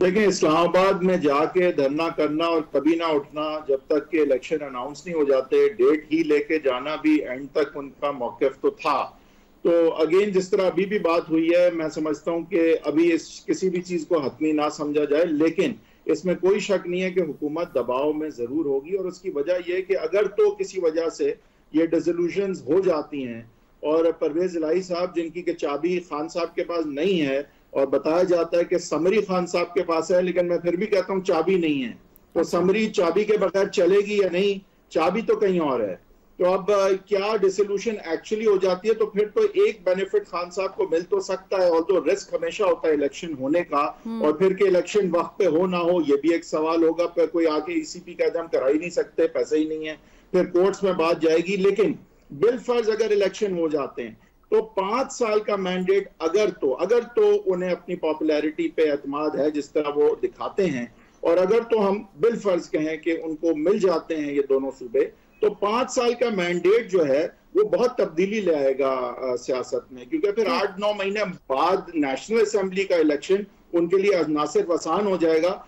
देखिए, इस्लामाबाद में जाके धरना करना और कभी ना उठना, जब तक के इलेक्शन अनाउंस नहीं हो जाते डेट ही लेके जाना भी एंड तक उनका मौकफ तो था। तो अगेन जिस तरह अभी भी बात हुई है, मैं समझता हूँ कि अभी इस, किसी भी चीज़ को हतमी ना समझा जाए, लेकिन इसमें कोई शक नहीं है कि हुकूमत दबाव में ज़रूर होगी और उसकी वजह यह कि अगर तो किसी वजह से ये डिजोल्यूशन हो जाती हैं, और परवेज लाई साहब, जिनकी के चाबी खान साहब के पास नहीं है और बताया जाता है कि समरी खान साहब के पास है लेकिन मैं फिर भी कहता हूँ चाबी नहीं है। तो समरी चाबी के बगैर चलेगी या नहीं चाबी तो कहीं और है। तो अब क्या डिसोल्यूशन एक्चुअली हो जाती है? तो फिर तो एक बेनिफिट खान साहब को मिल तो सकता है और तो रिस्क हमेशा होता है इलेक्शन होने का। हम्म। और फिर के इलेक्शन वक्त पे हो ना हो ये भी एक सवाल होगा पर कोई आके ईसीपी का हम करा ही नहीं सकते पैसे ही नहीं है। फिर कोर्ट्स में बात जाएगी लेकिन बिल फ़र्ज़ अगर इलेक्शन हो जाते हैं तो पाँच साल का मैंडेट अगर तो अगर तो उन्हें अपनी पॉपुलैरिटी पे एतमाद है, जिस तरह वो दिखाते हैं, और अगर तो हम बिल फ़र्ज़ कहें कि उनको मिल जाते हैं ये दोनों सूबे तो पाँच साल का मैंडेट जो है, वो बहुत तब्दीली ले आएगा सियासत में। क्योंकि फिर आठ, नौ महीने बाद नेशनल असेंबली का इलेक्शन उनके लिए ना सिर्फ़ आसान हो जाएगा।